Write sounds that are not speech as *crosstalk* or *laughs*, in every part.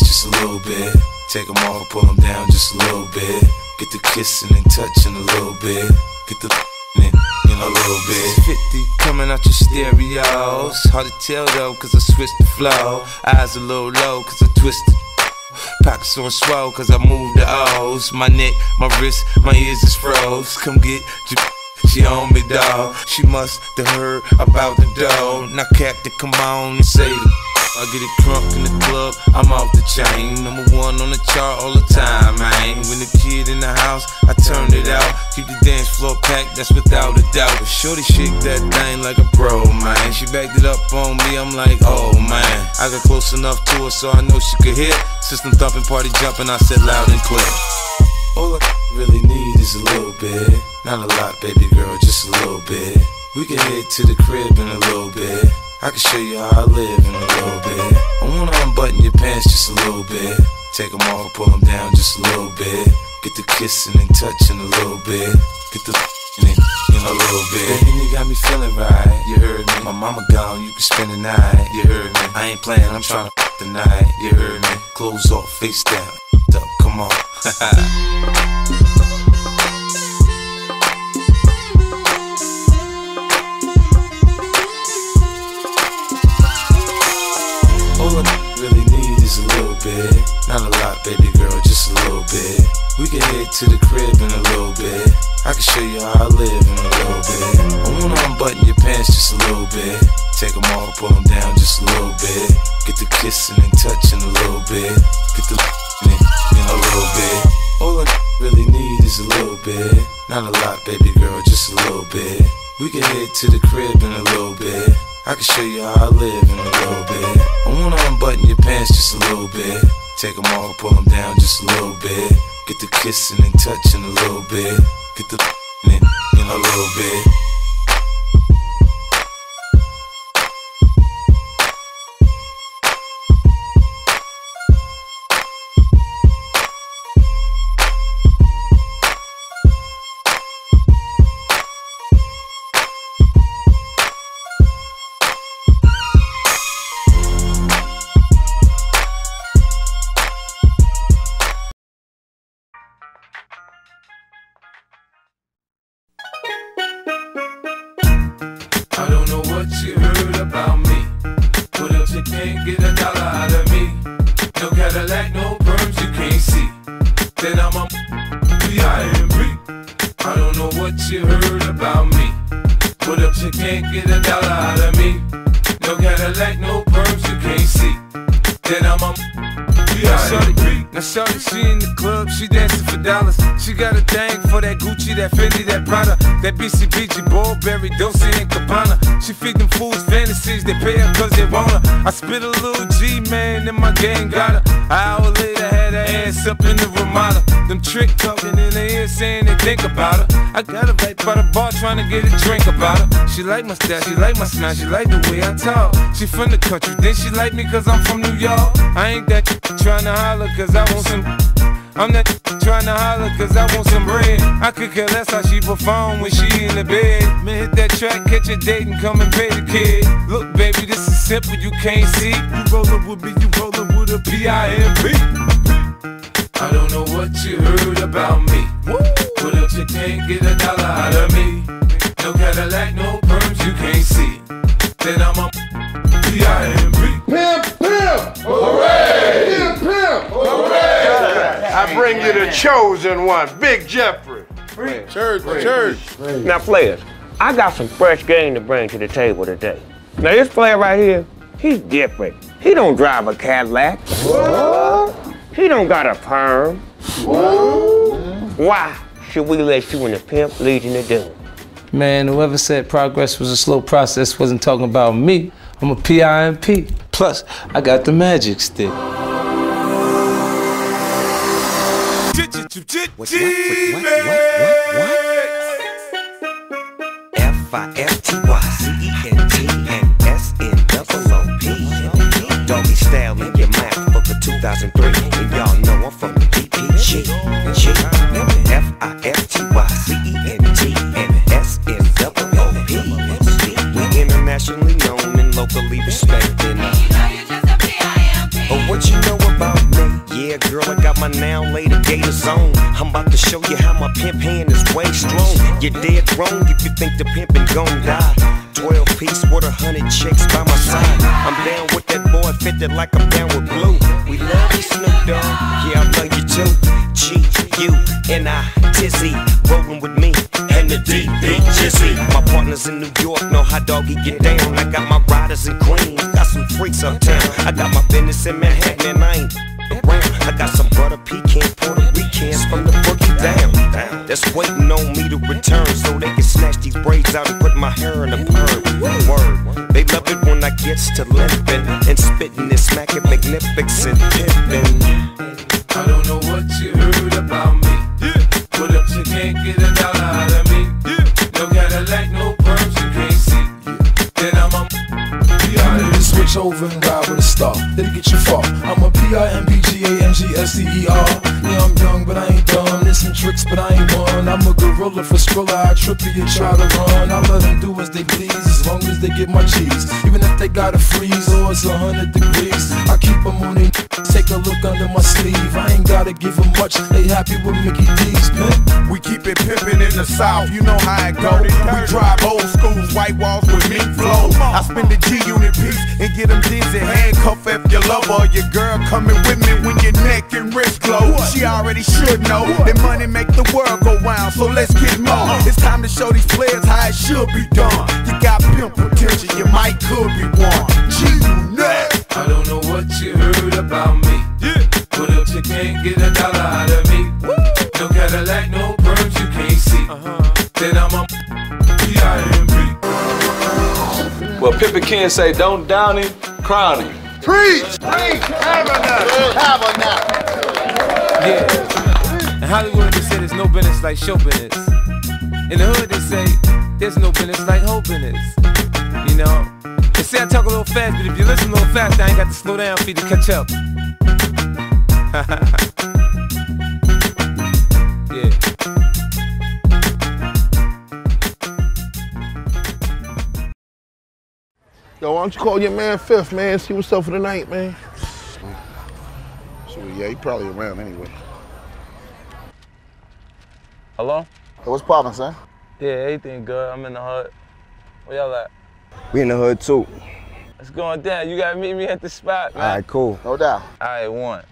just a little bit. Take them off, pull them down just a little bit. Get the kissing and touching a little bit. Get the in, in a little bit. 50 coming out your stereos. Hard to tell though, cause I switched the flow. Eyes a little low, cause I twisted. Pockets on swell, cause I moved the O's. My neck, my wrist, my ears is froze. Come get your. She on me, dawg. She must have heard about the dough. Now, Captain, come on and say the. I get it crunk in the club, I'm off the chain. Number one on the chart all the time, man. When the kid in the house, I turn it out. Keep the dance floor packed, that's without a doubt. But Shorty shake that thing like a pro, man. She backed it up on me, I'm like, oh man. I got close enough to her so I know she could hear. System thumping, party jumping, I said loud and clear. All I really need is a little bit. Not a lot, baby girl, just a little bit. We can head to the crib in a little bit. I can show you how I live in a little bit. I wanna unbutton your pants just a little bit. Take them off, pull them down just a little bit. Get the kissing and touching a little bit. Get the in it in a little bit. Baby, you got me feeling right. You heard me. My mama gone, you can spend the night. You heard me. I ain't playing, I'm trying to the night. You heard me. Clothes off, face down. Up, come on. *laughs* We can head to the crib in a little bit. I can show you how I live in a little bit. I wanna unbutton your pants just a little bit. Take them off, pull them down just a little bit. Get the kissing and touching a little bit. Get the in in a little bit. All I really need is a little bit. Not a lot, baby girl, just a little bit. We can head to the crib in a little bit. I can show you how I live in a little bit. I wanna unbutton your pants just a little bit. Take them off, pull them down just a little bit. Get the kissing and touching a little bit. Get the in a little bit. Up in the Ramada. Them trick talking in her ear saying they think about her. I got her right by the bar trying to get a drink about her. She like my style, she like my smile, she like the way I talk. She from the country, then she like me cause I'm from New York. I ain't that trying to holler cause I want some. I'm not trying to holler cause I want some bread. I could care less how she perform when she in the bed. Man, hit that track, catch a date and come and pay the kid. Look, baby, this is simple, you can't see. You rollin' with me, you rollin' with a P-I-M-P. I don't know what you heard about me. But if you can't get a dollar out of me, no Cadillac, no perms you can't see. Then I'm a P-I-M-P. Pimp, pimp! Hooray! Pimp, pimp! Hooray! I bring you the chosen one, Big Jeffrey. Church, church. Now, players, I got some fresh game to bring to the table today. Now, this player right here, he's different. He don't drive a Cadillac. He don't got a perm. Why should we let you and the pimp lead you to doom? Man, whoever said progress was a slow process wasn't talking about me. I'm a P-I-M-P. Plus, I got the magic stick. What, what, what, what, what, what, what? F-I-F-T-Y-C-E-N-T and S-N-O-O-P. Doggy style in your mouth for the 2003. And y'all know I'm from the BEG. And G, F I S T Y C E N T and S N W O P. We internationally known and locally respected. But what you know about me? Yeah, girl, I got my now lady gators on. I'm about to show you how my pimp hand is way strong. You're dead wrong if you think the pimpin' gon' die. 12 piece with a hundred chicks by my side. I'm down with that boy, fitted like I'm down with blue. We love you, Snoop Dogg. Yeah, I love you too. G U N I Tizzy, rollin' with me and the D Big Jizzy. My partners in New York know how doggy get down. I got my riders in Queens, got some freaks uptown. I got my business in Manhattan and I ain't around. I got some butter pecan Puerto Ricans from the boogie down. That's waiting on me to return so they can snatch these braids out and put my hair in a perm. Word, they love it when I gets to limping and spitting and smacking magnificent pimping. I don't know what you heard about me. Put up, you can't get a dollar out of me. No Cadillac, no perms, you can't see. Then I'm a Need switch over and ride with a star. That'll get you far. I'm a P-I-M-P-G-A-M-G-S-T-E-R. Yeah, I'm young, but I ain't dumb. Some tricks, but I ain't one. I'm a gorilla for Skrilla. I trip you and try to run. I let them do as they please, as long as they get my cheese. Even if they gotta freeze or it's a hundred degrees, I keep them on their *laughs* Take a look under my sleeve. I ain't gotta give them much. They happy with Mickey D's, man. We keep it pimpin' in the south, you know how it go. We drive old schools, white walls with mink flow. I spend the G unit piece and get them dizzy. Handcuff if your lover or your girl coming with me when your neck and wrist glow. She already should know that money make the world go round, so let's get more. It's time to show these players how it should be done. You got pimp potential, you might could be one. G unit. I don't know what you heard about me. Yeah. Put up, you can't get a dollar out of me. No Cadillac, no perms, you can't see. Uh -huh. Then I'm a P-I-M-P. Well, Pippin Ken say, don't down him, crown him. Preach! Preach! Tabernacle! Tabernacle! Yeah. In Hollywood, they say there's no business like show business. In the hood, they say there's no business like hoe business. You know? They say I talk a little fast, but if you listen a little fast, I ain't got to slow down for you to catch up. *laughs* yeah. Yo, why don't you call your man Fifth, man? See what's up for the night, man. So, yeah, he probably around anyway. Hello? Hey, what's poppin', son? Yeah, everything good. I'm in the hood. Where y'all at? We in the hood too. It's going down. You gotta meet me at the spot, man. All right, cool. No doubt. All right, one.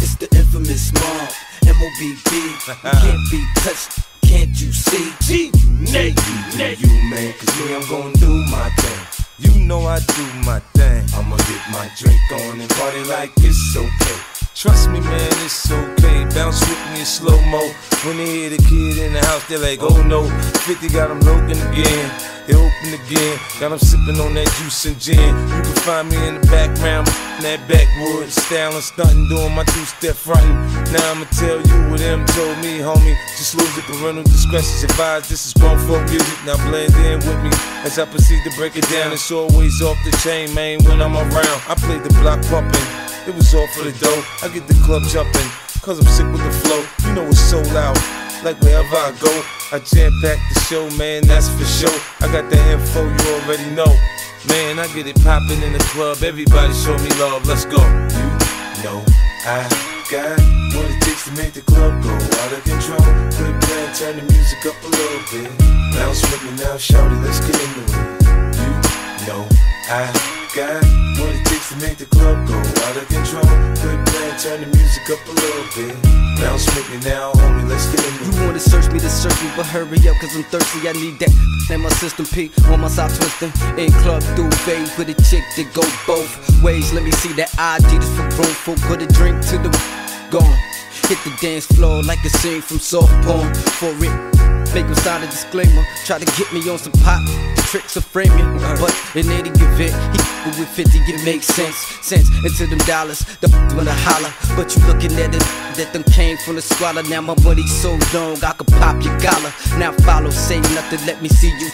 It's the infamous Mobb, M-O-B-B. You can't be touched, you see? G, Nate, Nate. You, man, cause me, I'm gonna do my thing. You know I do my thing. I'ma get my drink on and party like it's okay. Trust me, man, it's okay. Bounce with me in slow mo. When they hear the kid in the house, they're like, oh no. 50 got them looking again. They open again. Got them sipping on that juice and gin. You can find me in the background, that backwoods. Styling, stunting, doing my two step fronting. Now I'ma tell you what them told me, homie. Just lose it, parental discretion's advised. This is grown folk music. Now blend in with me as I proceed to break it down. It's always off the chain, man, when I'm around. I play the block pumping. It was all for the dough. I get the club jumping, cause I'm sick with the flow. You know it's so loud. Like wherever I go, I jam back the show, man, that's for sure. I got the info, you already know. Man, I get it popping in the club. Everybody show me love, let's go. You know I got what it takes to make the club go out of control. Quit playing, turn the music up a little bit. Bounce with me now, shout it, let's get into it. You know I got to make the club go out of control. Quit playing, turn the music up a little bit. Bounce with me now, homie, let's get it. You wanna search me to search me, but hurry up, cause I'm thirsty. I need that in my system P on my side twisting. In club duvet with a chick that go both ways. Let me see that ID just for room for put a drink to the gone. Hit the dance floor like a scene from soft porn. For it, make him sign a disclaimer. Try to get me on some pop tricks of framing, but in any event, he with 50 it makes sense. Sense into them dollars, the I holler. But you looking at it that them came from the squalor. Now my money's so long, I could pop your collar. Now follow, say nothing, let me see you.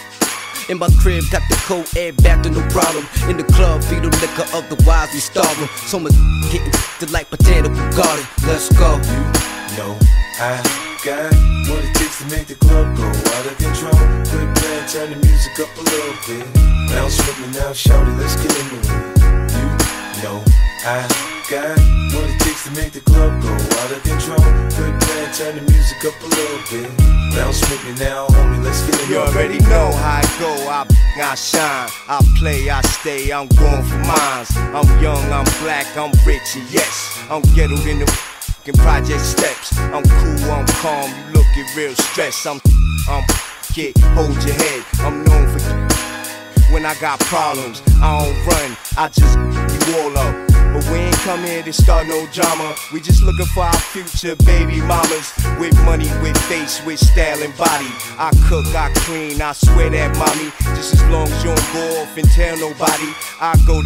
In my crib, got the cold air back to no problem. In the club, feed the liquor, otherwise we starving. So much getting to like potato garden. Let's go. You know I got what it takes to make the club go out of control. Quit playing, turn the music up a little bit. Bounce with me now, shout it, let's get into it. You know I got what it takes to make the club go out of control. Quit playing, turn the music up a little bit. Bounce with me now, homie, let's get it. You already know how I go, I, I shine, I play, I stay, I'm going for mines. I'm young, I'm black, I'm rich, and yes, I'm ghettoed in the project steps. I'm cool, I'm calm, you looking real stressed. I'm, I'm, yeah, hold your head. I'm known for when I got problems. I don't run, I just you all up. But we ain't come here to start no drama. We just looking for our future baby mamas with money, with face, with style and body. I cook, I clean, I swear that mommy. Just as long as you don't go off and tell nobody, I go.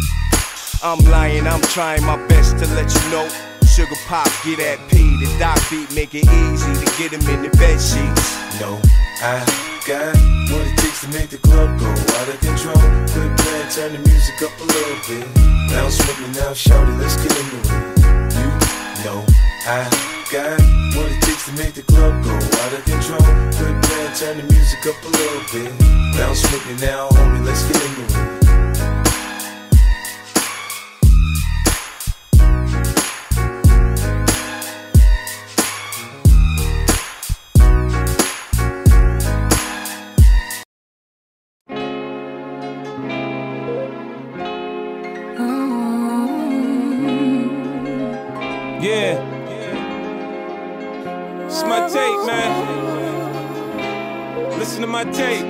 I'm lying, I'm trying my best to let you know. Sugar pop, get that P, the doc beat, make it easy to get him in the bed sheets. No, I got what it takes to make the club go out of control. Quit playing, turn the music up a little bit. Bounce with me now, shout it, let's get into it. You know I got what it takes to make the club go out of control. Quit playing, turn the music up a little bit. Bounce with me now, homie, let's get into it. Yeah. It's my tape, man. Listen to my tape.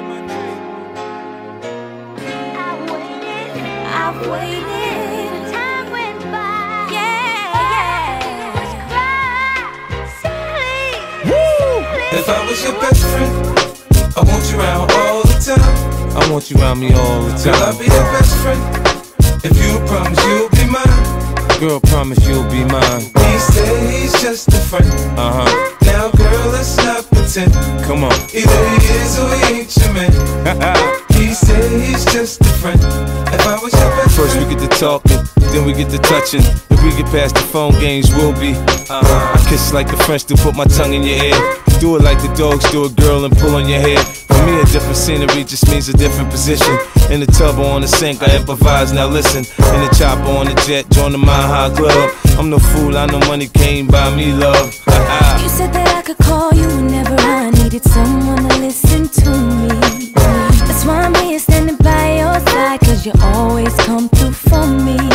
I've waited. Time went by. Yeah, yeah. If I was your best friend, I want you around all the time. I want you around me all the time. Girl, I'll be your best friend. If you promise you'll be mine. Girl, promise you'll be mine. He said he's just a friend. Uh huh. Now, girl, let's not pretend. Come on. Either he is or he ain't your man. he said he's just a friend. If I was your best First we get to talking, then we get to touching. If we get past the phone games, we'll be. Uh, I kiss like the French do, put my tongue in your ear. Do it like the dogs do a girl and pull on your hair. For me, a different scenery just means a different position. In the tub or on the sink, I improvise. Now listen, in the chopper on the jet, join the Mile High Club. I'm no fool, I know money came by me, love. You said that I could call you whenever I needed someone to listen to me. That's why I'm here standing by your side, cause you always come through for me.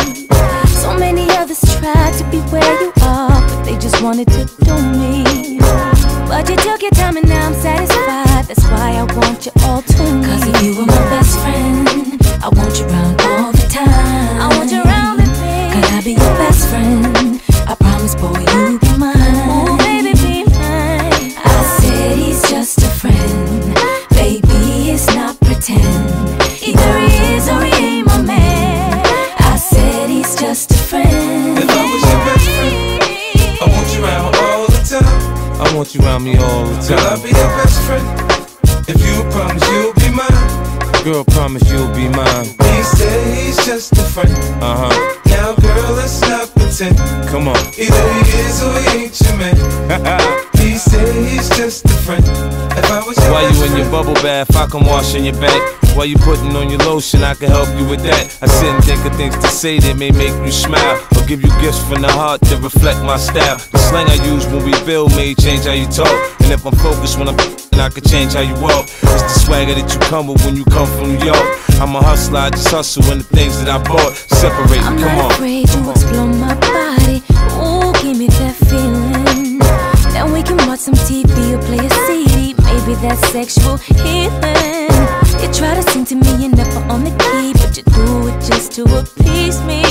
Wanted to do me. But you took your time and now I'm satisfied. That's why I want you all to me. Cause if you were my best friend, around me all the Girl, I'll be your best friend. If you promise you'll be mine. Girl, promise you'll be mine. He said he's just a friend. Uh huh. Now, girl, let's not pretend. Come on. Either he is or he ain't your man. *laughs* he said just a friend. If I was your While best you in your bubble bath, I can wash in your back. While you putting on your lotion, I can help you with that. I sit and think of things to say that may make you smile. Or give you gifts from the heart to reflect my style. The slang I use when we build may change how you talk. And if I'm focused when I'm and I can change how you walk. It's the swagger that you come with when you come from New York. I'm a hustler, I just hustle in the things that I bought. Separate, I'm come not on. afraid to explore my body. Ooh, give me that feeling. Watch some TV or play a CD. Maybe that's sexual healing. You try to sing to me, you're never on the key, but you do it just to appease me.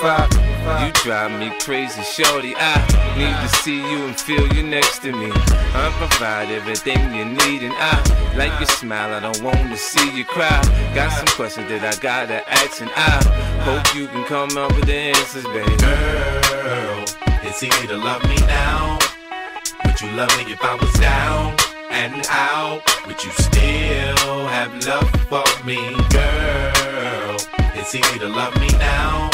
745. You drive me crazy, shorty. I need to see you and feel you next to me. I provide everything you need, and I like your smile. I don't wanna see you cry. Got some questions that I gotta ask, and I hope you can come up with the answers, baby. Girl, it's easy to love me now. Would you love me if I was down and out? Would you still have love for me, girl? It's easy to love me now.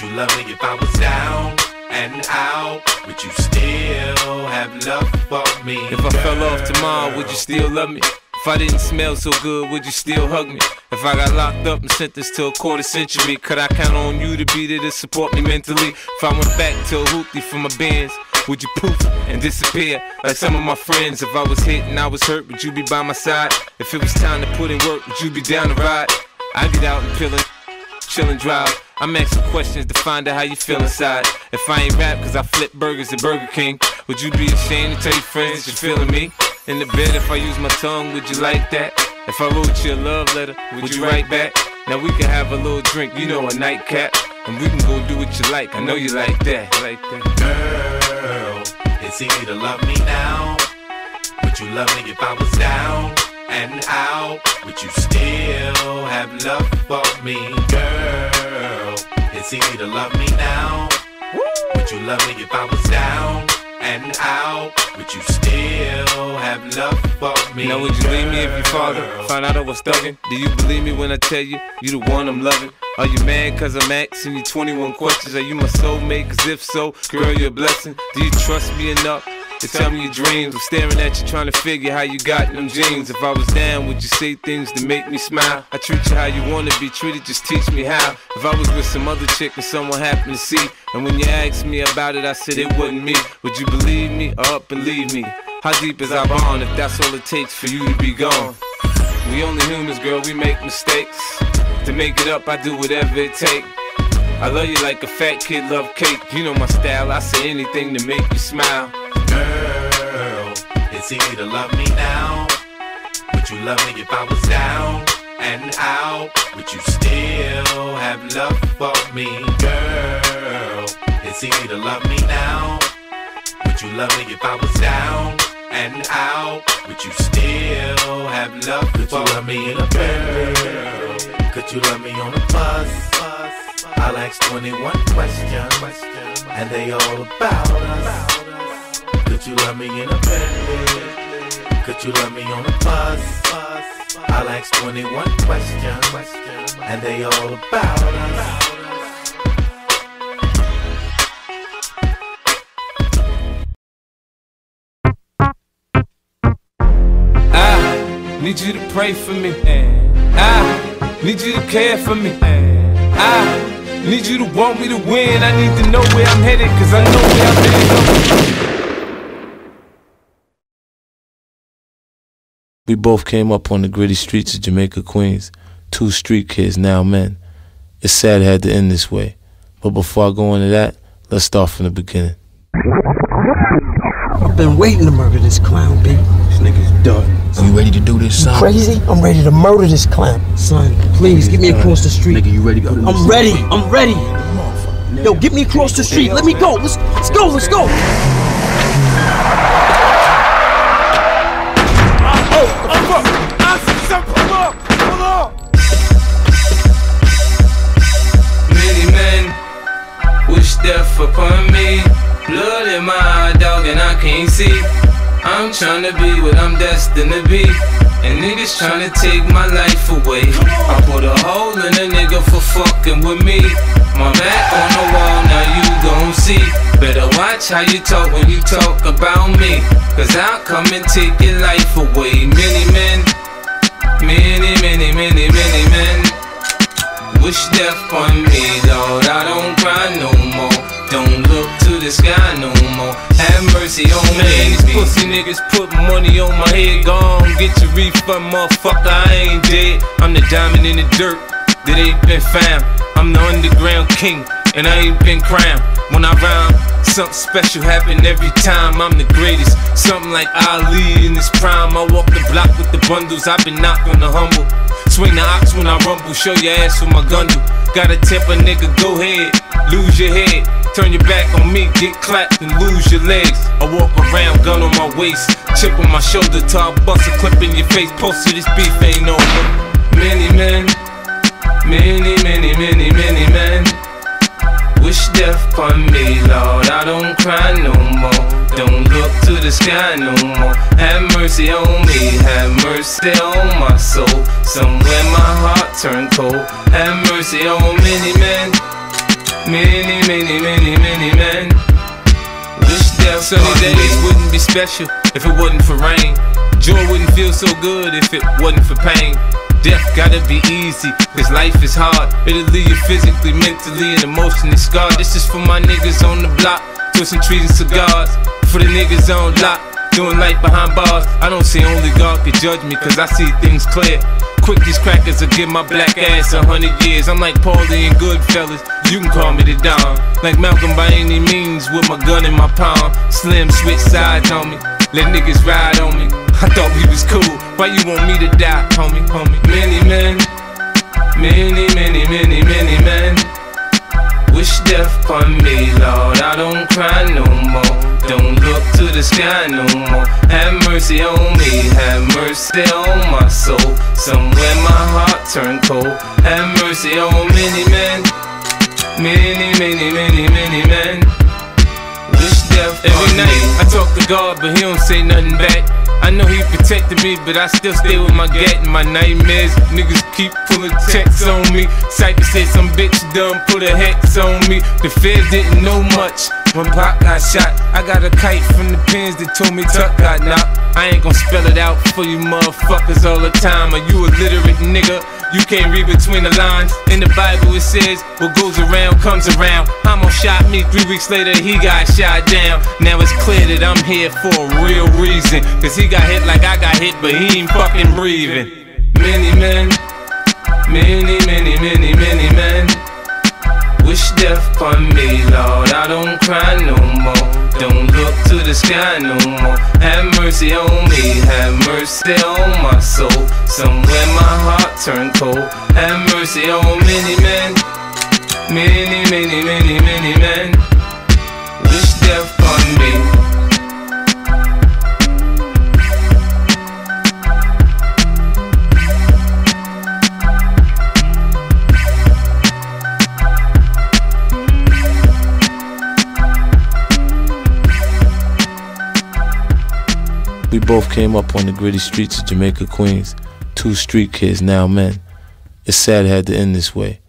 Would you love me if I was down and out? Would you still have love for me? If I fell off tomorrow, would you still love me? If I didn't smell so good, would you still hug me? If I got locked up and sentenced to a quarter century, could I count on you to be there to support me mentally? If I went back to a hoopty for my bands, would you poof and disappear like some of my friends? If I was hit and I was hurt, would you be by my side? If it was time to put in work, would you be down to ride? I get out and pillin', chill and drive. I'm asking questions to find out how you feel inside. If I ain't rap cause I flip burgers at Burger King, would you be ashamed to tell your friends that you're feeling me? In the bed, if I use my tongue, would you like that? If I wrote you a love letter, would you write back? Now we can have a little drink, you know, a nightcap. And we can go do what you like. I know you like that. Like that. Girl, it's easy to love me now. Would you love me if I was down and out? Would you still have love for me, girl? It's easy to love me now. Would you love me if I was down and out? Would you still have love for me? Now would you leave me if your father found out I was thugging? Do you believe me when I tell you you the one I'm loving? Are you mad cause I'm asking you 21 questions? Are you my soulmate? Cause if so, girl, you're a blessing. Do you trust me enough? To tell me your dreams, I'm staring at you trying to figure how you got them jeans. If I was down, would you say things to make me smile? I treat you how you wanna be treated, just teach me how. If I was with some other chick and someone happened to see, and when you asked me about it, I said it wasn't me. Would you believe me or up and leave me? How deep is our bond if that's all it takes for you to be gone? We only humans, girl, we make mistakes. To make it up, I do whatever it takes. I love you like a fat kid love cake. You know my style, I say anything to make you smile. Girl, it's easy to love me now. Would you love me if I was down and out? Would you still have love for me, girl? It's easy to love me now. Would you love me if I was down and out? Would you still have love Could you love me in a girl? Could you love me on a bus? I'll ask 21 questions, and they all about us. Could you love me in a bed? Could you love me on a bus? I'll ask 21 questions, and they all about us. I need you to pray for me. I need you to care for me. I need you to want me to win. I need to know where I'm headed, cause I know where I'm headed. We both came up on the gritty streets of Jamaica, Queens. Two street kids, now men. It's sad it had to end this way. But before I go into that, let's start from the beginning. I've been waiting to murder this clown, B. This nigga's done. You ready to do this, son? Crazy? I'm ready to murder this clown. Son, please, get me across the street. Nigga, you ready to I'm ready. I'm ready. Yo, get me across the street. Let me go. Let's let's go. Let's go. In my eye, dog, and I can't see. I'm trying to be what I'm destined to be. And niggas trying to take my life away. I put a hole in a nigga for fucking with me. My back on the wall, now you gon' see. Better watch how you talk when you talk about me. Cause I'll come and take your life away. Many men, many, many, many, many men. Wish death on me, Lord. I don't cry no the sky no more. Have mercy on me. These pussy niggas put money on my head. Gone, get your refund, motherfucker. I ain't dead. I'm the diamond in the dirt that ain't been found. I'm the underground king, and I ain't been crowned. When I rhyme, something special happen every time. I'm the greatest. Something like Ali in his prime. I walk the block with the bundles. I've been knocked on the humble. Swing the ox when I rumble, show your ass with my gun do. Tip a nigga, go ahead, lose your head. Turn your back on me, get clapped and lose your legs. I walk around, gun on my waist, chip on my shoulder, I bust a clip in your face. Post to this beef ain't over. Many men, many, many, many, many men. Wish death upon me, Lord. I don't cry no more. Don't look to the sky no more. Have mercy on me, have mercy on my soul. Somewhere my heart turned cold. Have mercy on many men, many, many, many, many men. Wish death Sunny days wouldn't be special if it wasn't for rain. Joy wouldn't feel so good if it wasn't for pain. Death gotta be easy, cause life is hard. It'll leave you physically, mentally, and emotionally scarred. This is for my niggas on the block, twisting trees and cigars. For the niggas on lock, doing life behind bars. I don't see only God can judge me, cause I see things clear. Quick, these crackers will give my black ass a hundred years. I'm like Paulie and Goodfellas, you can call me the Don. Like Malcolm by any means, with my gun in my palm. Slim switch sides on me, let niggas ride on me. I thought we was cool, why you want me to die, homie, homie? Many men, many, many, many, many men. Wish death upon me, Lord. I don't cry no more. Don't look to the sky no more. Have mercy on me, have mercy on my soul. Somewhere my heart turned cold. Have mercy on many men, many, many, many, many men. Wish death Every night I talk to God, but He don't say nothing back. I know He protected me, but I still stay with my gat and my nightmares. Niggas keep pulling checks on me. Cypher said some bitch done put a hex on me. The feds didn't know much when Pop got shot. I got a kite from the pins that told me Tuck got knocked. I ain't gon' spell it out for you motherfuckers all the time. Are you a literate nigga? You can't read between the lines. In the Bible it says, what goes around comes around. Hommo shot me, three weeks later he got shot down. Now it's clear that I'm here for a real reason. Cause he got hit like I got hit, but he ain't fucking breathing. Many men, many, many, many, many men. Wish death upon me, Lord. I don't cry no more. Don't look to the sky no more. Have mercy on me, have mercy on my soul. Somewhere my heart turned cold. Have mercy on many men, many, many, many, many men. Wish death upon me. Both came up on the gritty streets of Jamaica, Queens. Two street kids, now men. It's sad it had to end this way.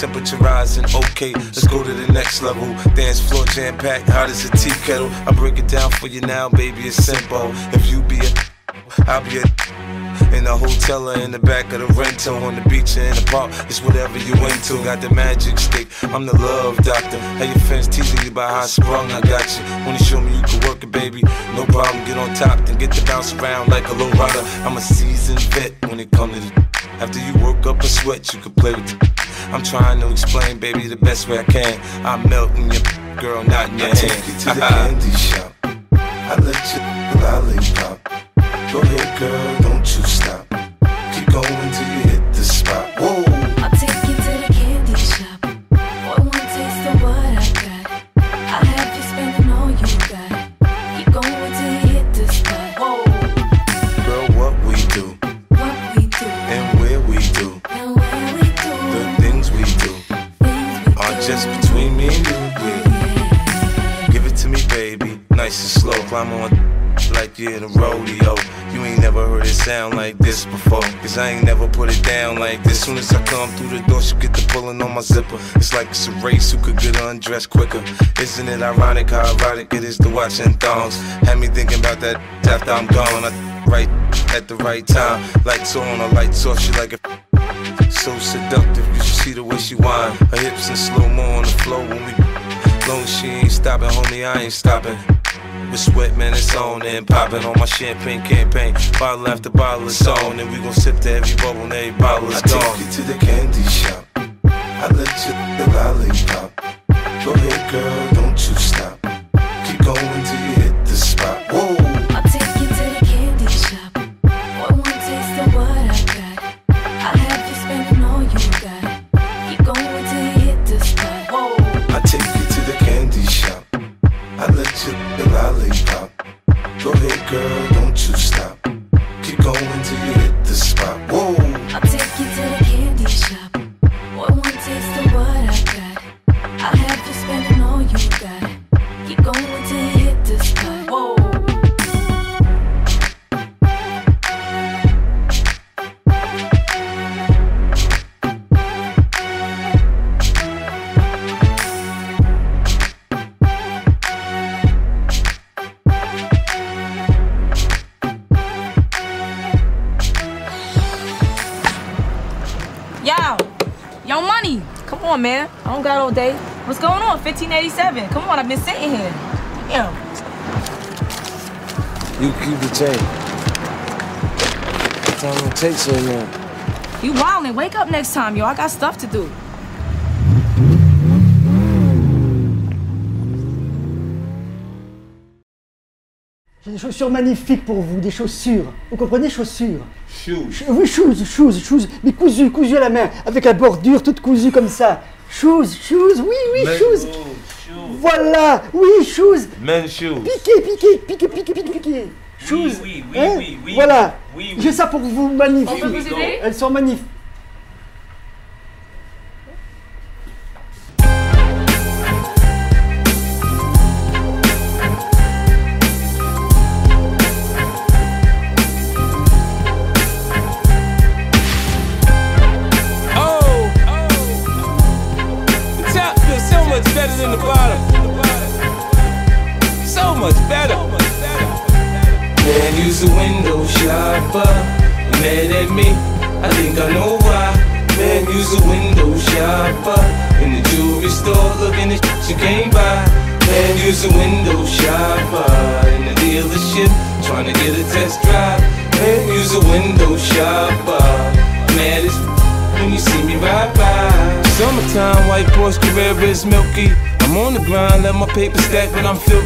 Temperature rising, okay, let's go to the next level. Dance floor jam packed, hot as a tea kettle. I break it down for you now, baby, it's simple. If you be a, I'll be a. In the hotel or in the back of the rental, on the beach or in the park, it's whatever you into. Got the magic stick, I'm the love doctor. How your fans teasing you about how sprung, I got you. Wanna show me you can work it, baby? No problem, get on top, then get to bounce around like a low rider. I'm a seasoned vet when it comes to the. After you work up a sweat, you can play with the. I'm trying to explain, baby, the best way I can. I'm melting your girl, not in your I hand. take you to the *laughs* candy shop. I let you lollipop. Go ahead, girl, Climb on like you in a rodeo. You ain't never heard it sound like this before. Cause I ain't never put it down like this. Soon as I come through the door, she get the pulling on my zipper. It's like it's a race who could get undressed quicker. Isn't it ironic how erotic it is to watch in thongs? Had me thinking about that after I'm gone. I right at the right time. Lights on, or lights off, she like it. So seductive, you should see the way she whine. Her hips in slow mo on the floor when we. Long she ain't stopping, homie, I ain't stopping. With sweat, man, it's on and popping on my champagne campaign. Bottle after bottle is on, and we gon' sip to every bubble and every bottle is I take you to the candy shop. I let you the lollipop. Go ahead, girl, on, man. I don't got all day. What's going on? 1587. Come on, I've been sitting here. Damn. You keep the chain. What time it take so long? You wildin'. Wake up next time, yo. I got stuff to do. Chaussures magnifiques pour vous, des chaussures. Vous comprenez, chaussures Shoes. Ch- Oui, shoes, shoes, shoes, mais cousues, cousues à la main, avec la bordure toute cousue comme ça. Shoes, shoes, oui, oui, Men shoes. Voilà, oui, shoes. Men's shoes. Piqué, piqué, piqué, piqué, piqué, piqué. Shoes. oui, oui, hein oui, oui, Voilà. oui, oui. J'ai ça pour vous, magnifique. On peut vous aider? Elles sont magnifiques.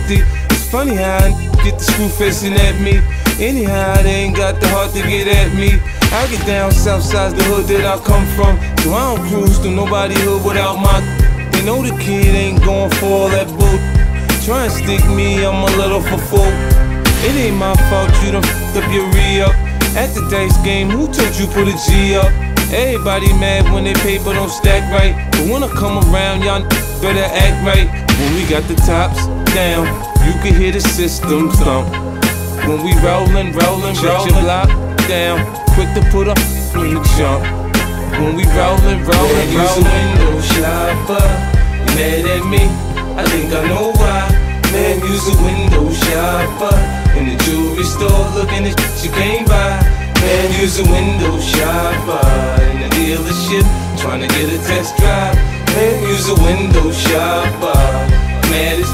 But It's funny how I get the screw facing at me. Anyhow, they ain't got the heart to get at me. I get down south side, the hood that I come from. So I don't cruise through nobody hood without my. They know the kid ain't going for all that bull. Try and stick me, I'm a little for full. It ain't my fault you done f***ed up your re-up. At the dice game, who told you put a G up? Everybody mad when they paper don't stack right. But when I come around, y'all better act right. When we got the tops down, you can hear the system thump. When we rollin', rollin', shut your block down. Quick to put up when you jump. When we rollin', rollin', rollin'. Use window shopper. Mad at me, I think I know why. Man, use a window shopper. In the jewelry store, looking at shit you can't buy. Man, use a window shopper. In the dealership, trying to get a test drive. Man, use a window shopper. Mad as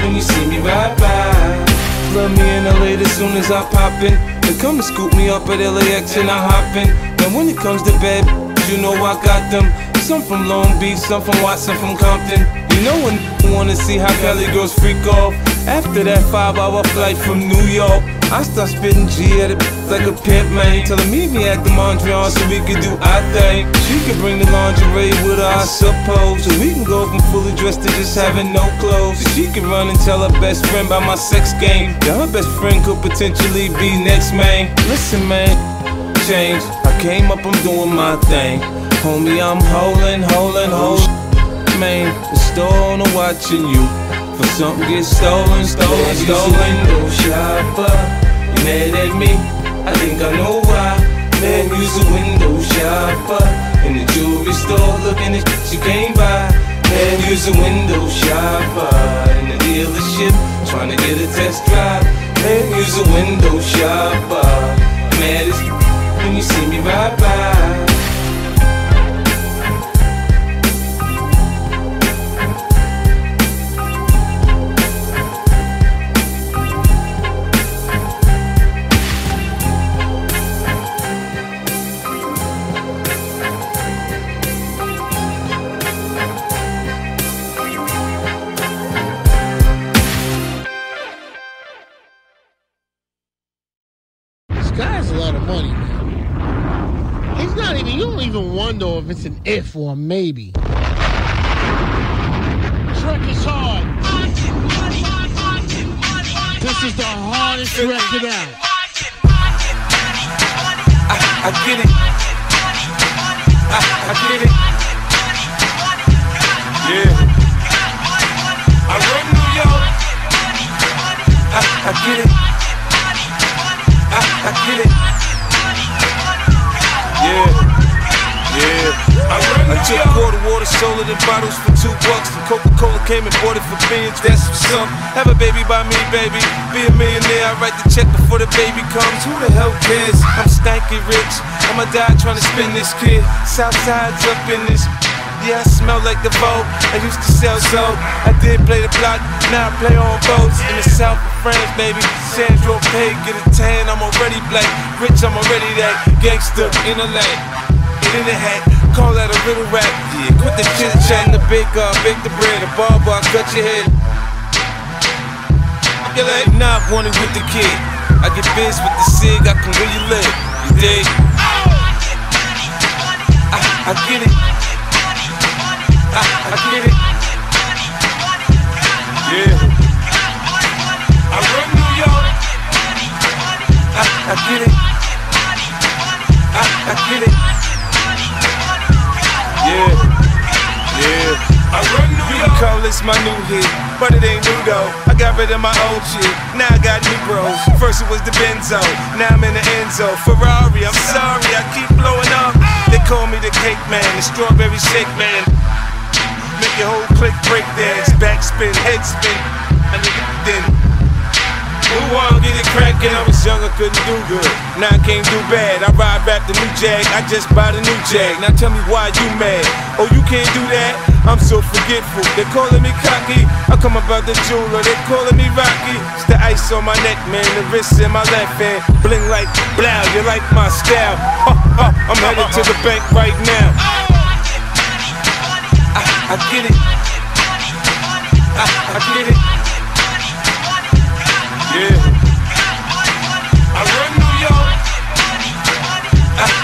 when you see me ride by. Love me in LA as soon as I pop in. They come and scoop me up at LAX and I hop in. And when it comes to bed, you know I got them. Some from Long Beach, some from Watson, from Compton. You know when you wanna see how Cali girls freak off. After that five hour flight from New York, I start spitting G at it like a pimp, man. Tell her meet me at the Mondrian so we can do our thing. She can bring the lingerie with her, I suppose. So we can go from fully dressed to just having no clothes. She can run and tell her best friend about my sex game. Yeah, her best friend could potentially be next, man. Listen, man, change. I came up, I'm doing my thing. Homie, I'm holding, holding, holding. Man, the store owner watching you. For something get stolen, stolen, stolen. Window shopper, you mad at me? I think I know why. Man, use a window shopper in the jewelry store, looking at shit you can't buy. Man, use a window shopper in the dealership, trying to get a test drive. Man, use a window shopper. Mad as when you see me ride by. It's an if or a maybe. Trek is hard. This is the hardest record out. I get it. I, I get it. Yeah. I run New York. I, I get it. I, I get it. Yeah. Yeah. I took quarter water, sold it in bottles for two bucks. The Coca-Cola came and bought it for beans. That's what's up. Have a baby by me, baby. Be a millionaire. I write the check before the baby comes. Who the hell cares? I'm stanky rich. I'ma die trying to spin this kid. Southside's up in this. Yeah, I smell like the vote. I used to sell soap. I did play the block, now I play on boats. In the south of France, baby. Sandro Pay, get a tan, I'm already black. Rich, I'm already that. Gangster in the In the hat, call that a little rap. Yeah, quit the chit chat the big uh, bake the bread. A barber, cut your head. You like not wanted with the kid. I get biz with the cig, I can really live. You dig? I, I get it. I, I get it. Yeah. I run New York. I, I get it. I, I get it. Yeah. Yeah. I run New York. You call this my new hit, but it ain't new though. I got rid of my old shit. Now I got new bros. First it was the Benzo. Now I'm in the Enzo. Ferrari, I'm sorry, I keep blowing up. They call me the cake man, the strawberry shake man. Make your whole click break dance, backspin, head spin. I nigga then. Move on, get it crackin'. I was young, I couldn't do good. Now I can't do bad. I ride back the new Jag, I just bought a new Jag. Now tell me why you mad? Oh, you can't do that? I'm so forgetful. They calling me cocky. I come about the jeweler, they calling me Rocky. It's the ice on my neck, man. The wrist in my left hand. Bling like blow, you like my style. Huh, huh, I'm headed to the bank right now. I, I get it. I, I get it.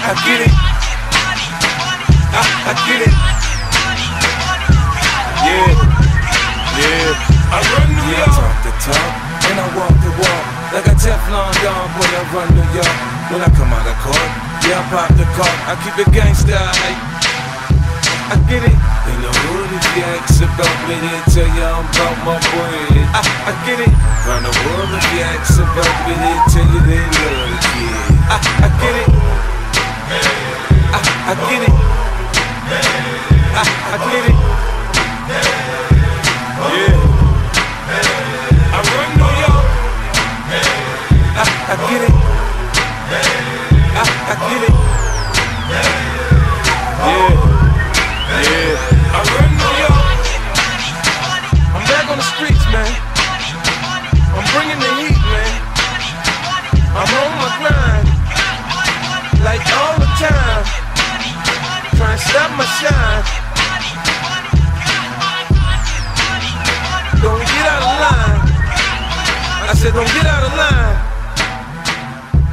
I, I get it. I, I get it. Yeah. Yeah. I run New York. I talk the talk and I walk the walk. Like a Teflon Don, boy, I run New York. When I come out of court, yeah, I pop the cork. I keep it gangsta, like. I get it. In the hood, if you ask about me, they tell you I'm about my bread. I, I get it. Round the world, you ask about me, they tell you they love the kid. I, I get it. I, I get it. I, I get it. Yeah. I run New York. I, I get it. I, I get it. Yeah. Yeah. I run New York. I'm back on the streets, man. Like all the time. Trying to stop my shine. Don't get out of line. I said, don't get out of line.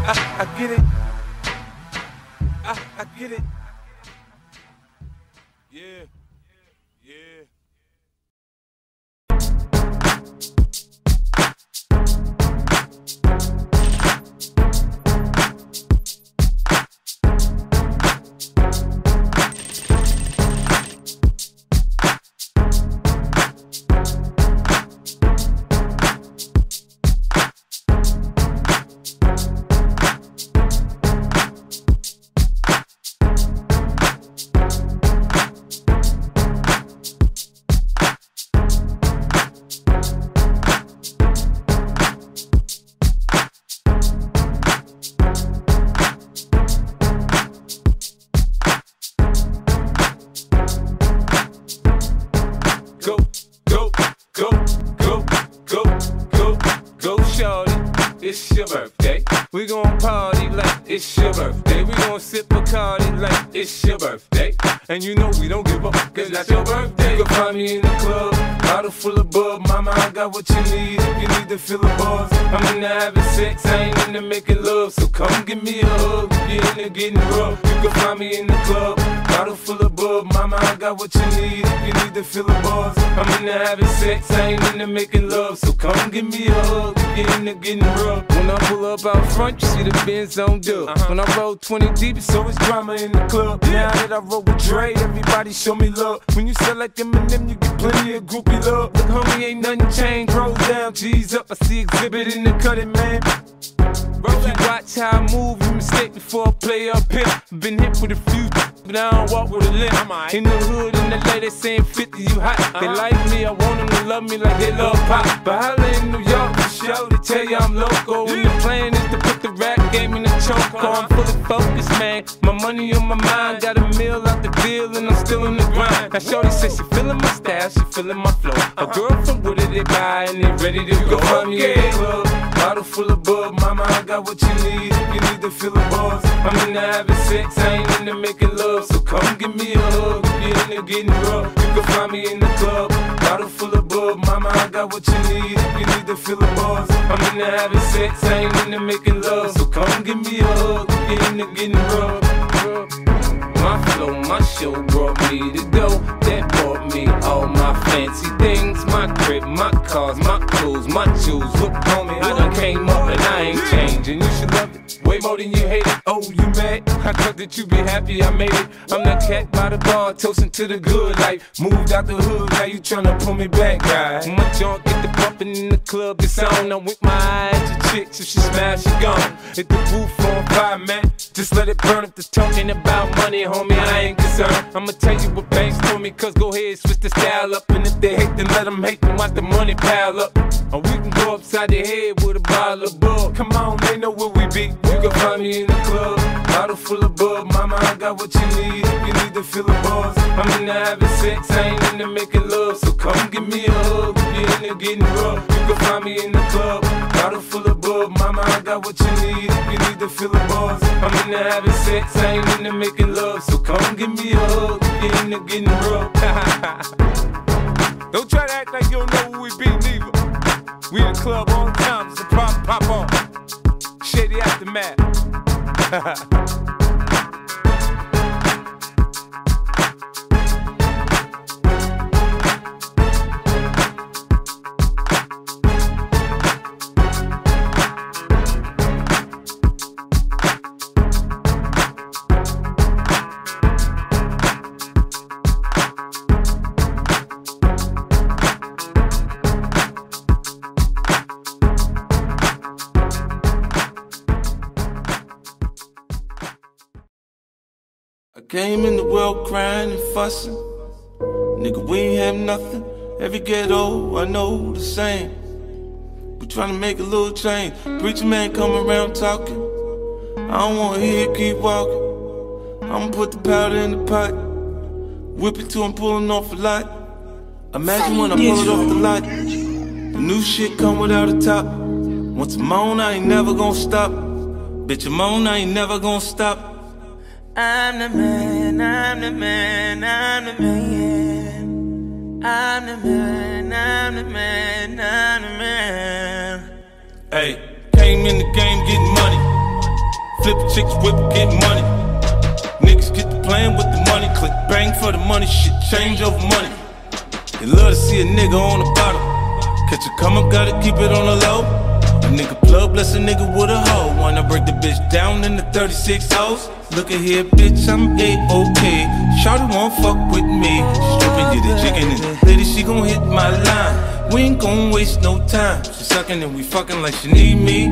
I, I get it. I, I get it. The Benz on dub. Uh-huh. When I roll 20 deep, it's always drama in the club. Now that I roll with Dre, everybody show me love. When you sell like Eminem, you get plenty of groupie love. Look, homie, ain't nothing changed. Roll down, G's up. I see exhibit in the cutting, man. If you watch how I move, you mistake before I play up here. Been hit with a few, but I don't walk with a limp. In the hood, in the lady saying 50, you hot. They uh-huh. like me, I want them to love me like they love pop. But holla in New York, for show, they tell you I'm local. And the plan is to put the rap game in the choke. I'm fully focused, man. My money on my mind, got a meal out the deal, and I'm still in the grind. Now, Shorty says she feeling my style, she feeling my flow. A girl from Wooded, they buy, and they ready to go. In the club, bottle full of bub. Mama, I got what you need if you need to feel the buzz. I'm into having sex, I ain't into making love. So come give me a hug if you're into getting rough. You can find me in the club, bottle full of bub. Mama, I got what you need if you need to feel the buzz. I'm into having sex, I ain't into making love. So come give me a hug getting rough. My flow, my show brought me to go. That brought me all my fancy things. My crib, my cars, my clothes, my jewels. Look, homie, Came up and I ain't changing. You should love it. Way more than you hate it. Oh, you mad? I thought that you be happy I made it. I'm that cat by the bar, toasting to the good life. Moved out the hood, now you tryna pull me back, guy. My junk get the bumping in the club, it's on. I'm with my eyes, your chicks, if she smash, she gone. Hit the roof on fire, man. Just let it burn if the talking about money, homie, I ain't concerned. I'ma tell you what Banks told me, cause go ahead, switch the style up. And if they hate, then let them hate, then watch the money pile up. Or we can go upside the head with a bottle of bug. Come on, they know where we be. You can find me in the club, bottle full of bub. Mama, I got what you need you need to feel the buzz. I'm into having sex, I ain't into making love. So come give me a hug if you're into getting rough. You can find me in the club, bottle full of bub. Mama, I got what you need you need to feel the buzz. I'm into having sex, I ain't into making love. So come give me a hug if into getting rough. *laughs* don't try to act like you don't know who we be, neither. We in the club on time, so pop, pop on. Shady aftermath. *laughs* came in the world crying and fussing. Nigga, we ain't have nothing. Every ghetto, I know the same. We trying to make a little change. Preacher man come around talking. I don't wanna hear it, keep walking. I'ma put the powder in the pot. Whip it till I'm pulling off a lot. Imagine when I pull it off the lot. The new shit come without a top. Once I'm on, I ain't never gonna stop. Bitch, I'm on, I ain't never gonna stop. I'm the man, I'm the man, I'm the man. I'm the man, I'm the man, I'm the man. Hey, came in the game getting money. Flip chicks, whip, getting money. Niggas get the plan with the money. Click bang for the money. Shit change over money. They love to see a nigga on the bottom. Catch a come up, gotta keep it on the low. A nigga plug, bless a nigga with a hoe. Wanna break the bitch down in the 36 hoes. Look at here, bitch, I'm A-OK. Shawty won't fuck with me. Stripping, get it jigging and lady, she gon' hit my line. We ain't gon' waste no time. She sucking and we fucking like she need me.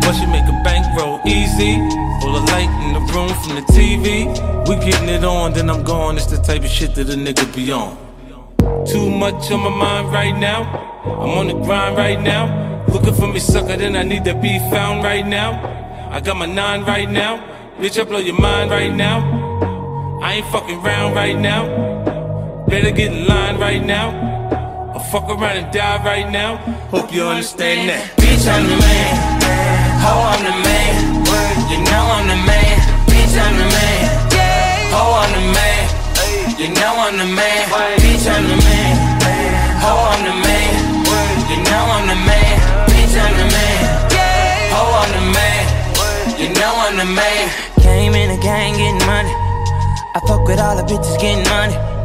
But she make a bankroll easy. Full of light in the room from the TV. We getting it on, then I'm gone. It's the type of shit that a nigga be on. Too much on my mind right now. I'm on the grind right now. Looking for me, sucker, then I need to be found right now. I got my nine right now. Bitch, I blow your mind right now. I ain't fucking round right now. Better get in line right now. Or fuck around and die right now. Hope you understand that. Bitch, I'm the man. Ho, I'm the man. You know I'm the man. Bitch, I'm the man. Ho, I'm the man. You know I'm the man. Bitch, I'm the man. Ho, I'm the man. You know I'm the man. Bitch, I'm the man. Ho, I'm the man. You know I'm the man. Gang getting money. I fuck with all the bitches getting money.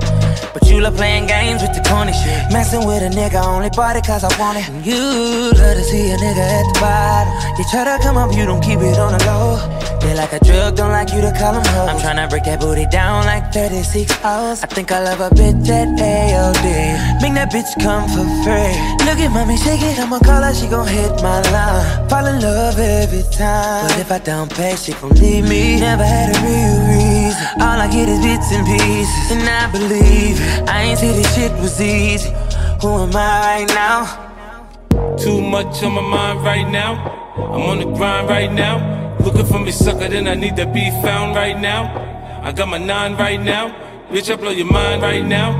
But you love playing games with the corny shit. Messing with a nigga, only it cause I want it. And you love to see a nigga at the bottom. You try to come up, you don't keep it on the low. They like a drug, don't like you to call them hoes. I'm tryna break that booty down like 36 hours. I think I love a bitch at AOD. Make that bitch come for free. Look at mommy, shake it, I'ma call her, she gon' hit my line. Fall in love every time. But if I don't pay, she gon' leave me. Never had a real reason. All I get is bits and pieces. And I believe it. I ain't see this shit was easy. Who am I right now? Too much on my mind right now. I'm on the grind right now. Looking for me, sucker, then I need to be found right now. I got my nine right now. Bitch, I blow your mind right now.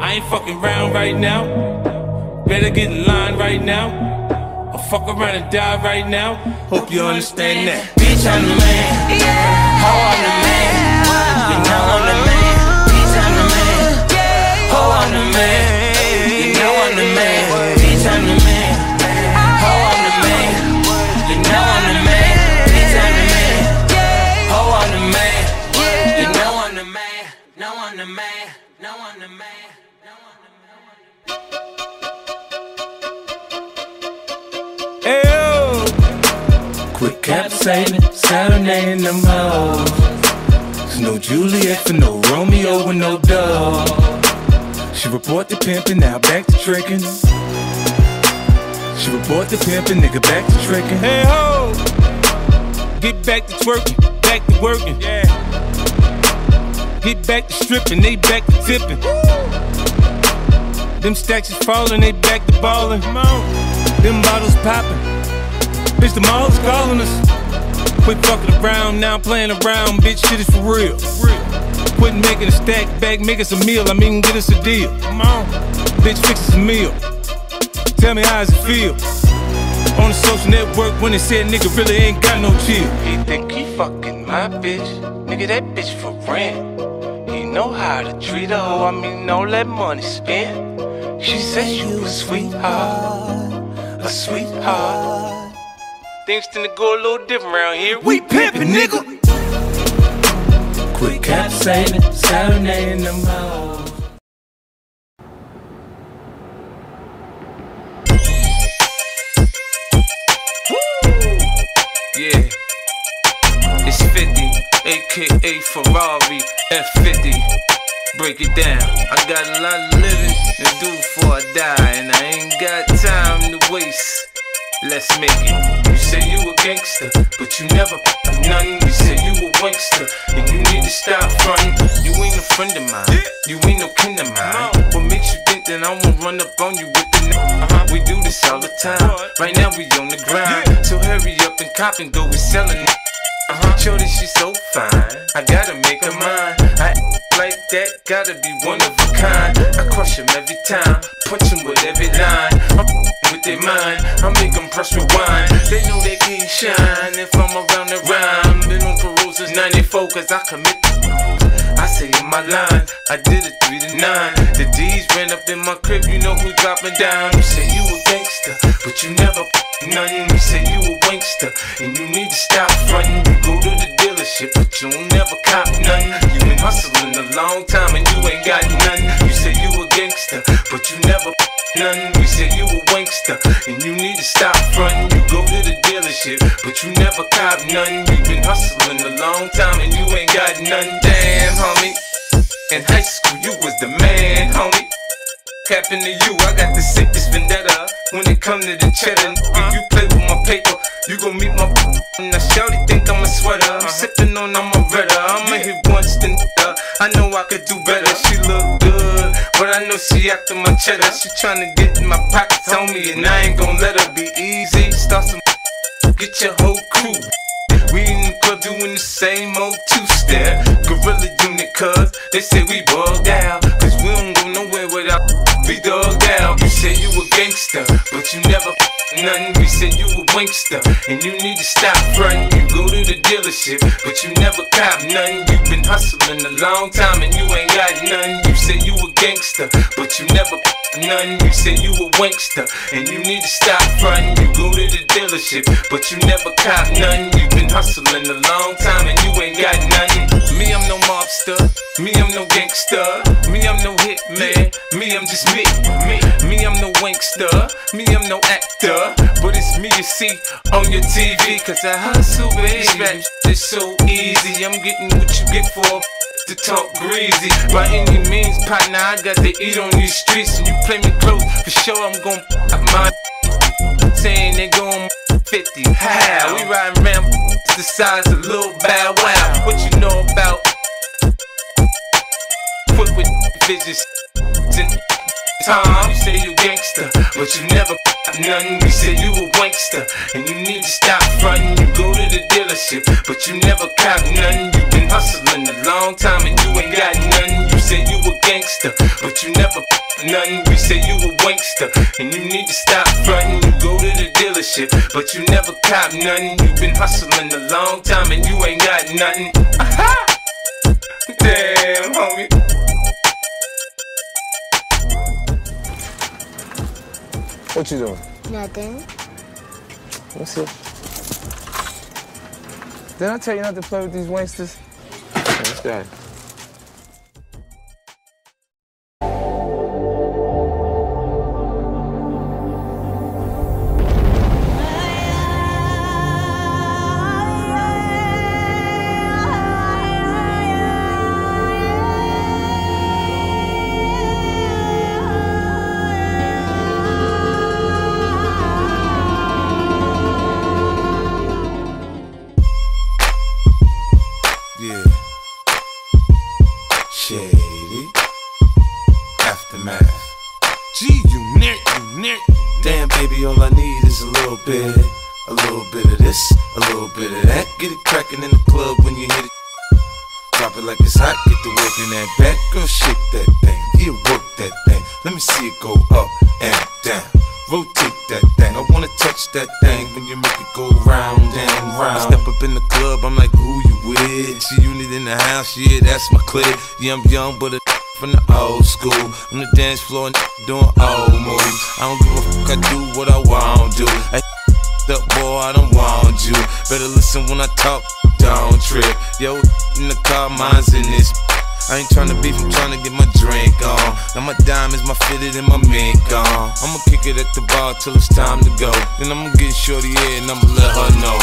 I ain't fucking round right now. Better get in line right now. Or fuck around and die right now. Hope you understand that. Bitch, I'm the man. Ho, I'm the man. Know I'm the man. Bitch, I'm the man. Ho, I'm the man. You know I'm the man. Bitch, I'm the man. Ho, I'm the man. You know I'm the man. Bitch, I'm the man. Ho, I'm the man. You know I'm the man. Know I'm the man. Know I'm the man. Ayo. Quit capsizing, serenading them hoes. There's no Juliet for no Romeo with no dove. She report the pimpin', now back to trickin'. She report the pimpin', nigga back to trickin'. Hey ho! Get back to twerking, back to workin'. Yeah. Get back to strippin', they back to tipping. Them stacks is fallin', they back to ballin'. Come on. Them bottles poppin'. Bitch, the mall's calling us. Quit fucking around, now I'm playing around, bitch, shit is for real. Quit making a stack back, make us a meal, I mean, get us a deal. Come on. Bitch, fix us a meal. Tell me how does it feel? On the social network when they said nigga really ain't got no chill. He think he fucking my bitch. Nigga, that bitch for rent. He know how to treat a hoe, I mean, no let money spend. She said you a sweetheart, a sweetheart. Things tend to go a little different around here. We pimpin', nigga. Quit capsizing, serenading them hoes. Yeah, it's 50, aka Ferrari F50. Break it down. I got a lot of living to do before I die, and I ain't got time to waste. Let's make it. You say you a gangster, but you never none. You say you a wankster, and you need to stop frontin'. You ain't a friend of mine, you ain't no kin of mine. What makes you think that I won't run up on you with the n- uh-huh. We do this all the time. Right now we on the grind, so hurry up and cop and go. We sellin' it. Uh-huh. Shorty, she so fine. I gotta make her mine. Like that, gotta be one of a kind. I crush him every time, punch him with every line. I'm with their mind, I make them press rewind. They know they can't shine if I'm around the rhyme. Been on parole since 94, cause I commit. I say in my line, I did it 3 to 9. The D's ran up in my crib, you know who dropping down. You say you a gangster, but you never nothing. You say you a wankster, and you need to stop frontin'. You go to the dealership, but you never cop nothing. You been hustling a long time and you ain't got nothing. You say you a gangster, but you never nothing. You say you a wankster, and you need to stop frontin'. You go to the dealership, but you never cop nothing. You been hustling a long time and you ain't got nothing. Damn, homie. In high school, you was the man, homie. Happen to you, I got the sickest vendetta. When it come to the cheddar, if you play with my paper, you gon' meet my. *laughs* Now Shorty think I'm a sweater. I'm sippin' on, I'm a redder. I'ma hit once, then uh, I know I could do better. She look good, but I know she after my cheddar. She tryna get in my pockets on me, and I ain't gon' let her be easy. Start some, *laughs* get your whole crew. We in the club doing the same old two-step Gorilla unit cuz they say we bugged out Cause we don't go nowhere without *laughs* we dug out You say you a gangster, but you never nothing. We say you a wankster, and you need to stop frontin' You go to the dealership, but you never cop nothing. You've been hustling a long time and you ain't got nothing. You say you a gangster, but you never nothing. You say you a wankster, and you need to stop frontin' You go to the dealership, but you never cop nothing. You've been hustling a long time and you ain't got nothing. Me, I'm no mobster, me, I'm no gangster. Me, I'm no hitman, me, I'm just me Me, me I'm no wankster, me, I'm no actor. But it's me you see on your TV Cause I hustle, baby Rap so easy, I'm getting what you get for to talk greasy. By any means, partner, I got to eat on these streets. And you play me close, for sure I'm gon' pop my Saying they gon' 50, how? We riding around the size of Lil Bow Wow. What you know about Quick with visions Tom, you say you gangster, but you never nothing. You say you a wankster, and you need to stop frontin'. You go to the dealership, but you never cop nothing. You been hustling a long time and you ain't got nothing. You say you a gangster, but you never nothing. We say you a wankster, and you need to stop frontin'. You go to the dealership, but you never cop nothing. You been hustling a long time and you ain't got nothing. *laughs* Damn, homie. What you doing? Nothing. What's it? Did I tell you not to play with these wanksters? What's that? Yeah, I'm young, but a from the old school. On the dance floor doing old moves. I don't give a fuck, I do what I want to. I *laughs* up, boy, I don't want you. Better listen when I talk, don't trip. Yo, *laughs* in the car, mine's in this. *laughs* I ain't tryna beef, I'm tryna get my drink on. Now my diamonds, my fitted, and my mink on. I'ma kick it at the bar till it's time to go. Then I'ma get shorty here and I'ma let her know.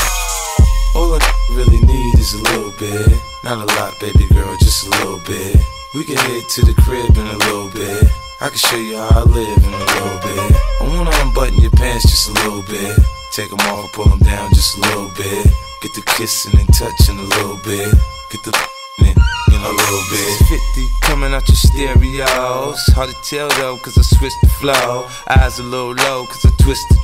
All I really need is a little bit. Not a lot, baby girl, just a little bit. We can head to the crib in a little bit. I can show you how I live in a little bit. I wanna unbutton your pants just a little bit. Take them off, pull them down just a little bit. Get the kissing and touching a little bit. Get the *laughs* in, in a little bit. 50 coming out your stereos. Hard to tell though, cause I switched the flow. Eyes a little low, cause I twisted.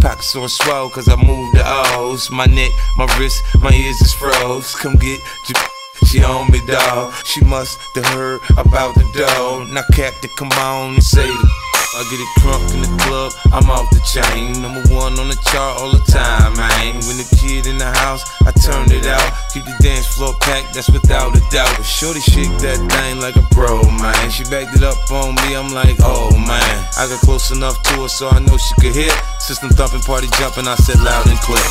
Pockets on swell, cause I moved the O's. My neck, my wrist, my ears is froze. Come get your. *laughs* She on me, dawg. She must have heard about the dough. Now, Captain, come on and say the. I get it crunk in the club, I'm off the chain. Number one on the chart all the time, man. When the kid in the house, I turn it out. Keep the dance floor packed, that's without a doubt. But Shorty shake that thing like a pro, man. She backed it up on me, I'm like, oh man. I got close enough to her so I know she could hear. System thumping, party jumping, I said loud and clear.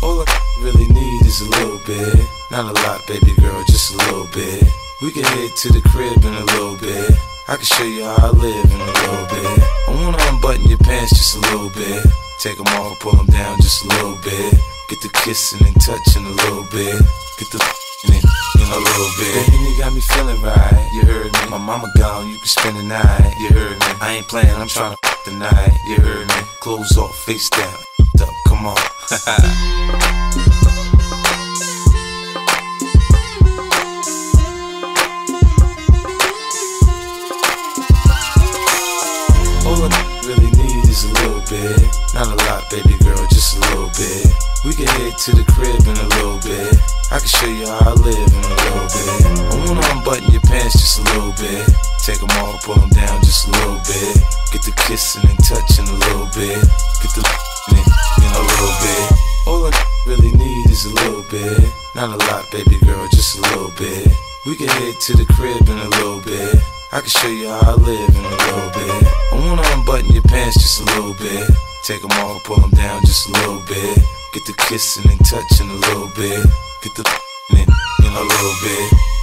All I really need is a little bit. Not a lot, baby girl, just a little bit. We can head to the crib in a little bit. I can show you how I live in a little bit. I wanna unbutton your pants just a little bit. Take them off, pull them down just a little bit. Get the kissing and touching a little bit. Get the in, it in a little bit. Baby, you got me feeling right. You heard me. My mama gone, you can spend the night. You heard me. I ain't playing, I'm trying to tonight. You heard me. Clothes off, face down. Up, come on. *laughs* baby girl, just a little bit. We can head to the crib in a little bit. I can show you how I live in a little bit. I wanna unbutton your pants just a little bit. Take them off, pull them down just a little bit. Get the kissing and touching a little bit. Get the in a little bit. All I really need is a little bit. Not a lot, baby girl, just a little bit. We can head to the crib in a little bit. I can show you how I live in a little bit. I wanna unbutton your pants just a little bit. Take them off, pull them down just a little bit. Get the kissing and touching a little bit. Get the in a little bit.